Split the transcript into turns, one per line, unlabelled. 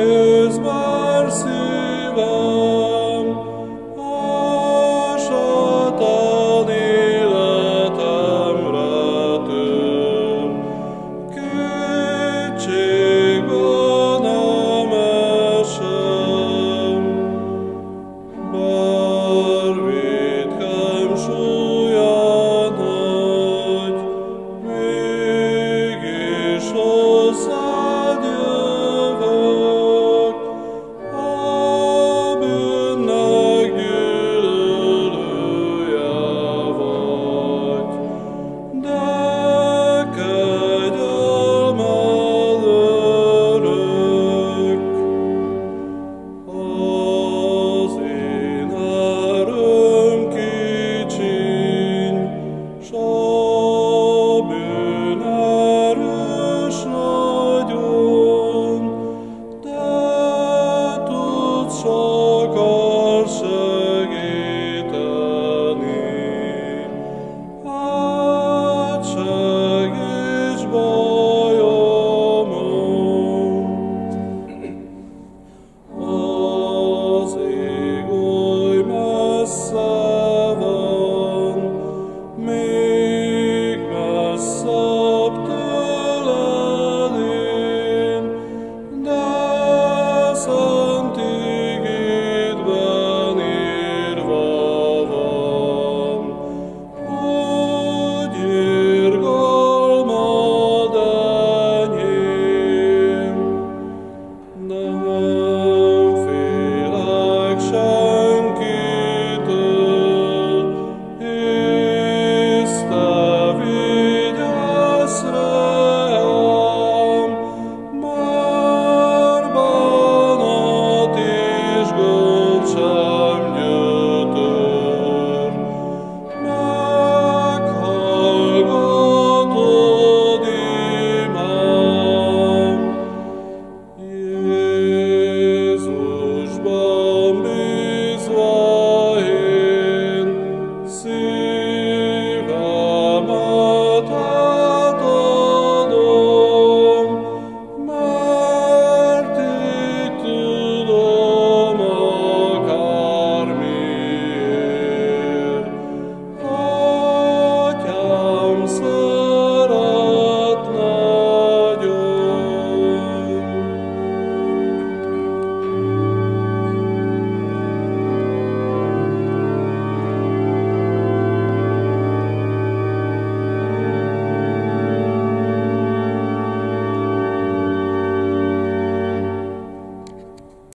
is my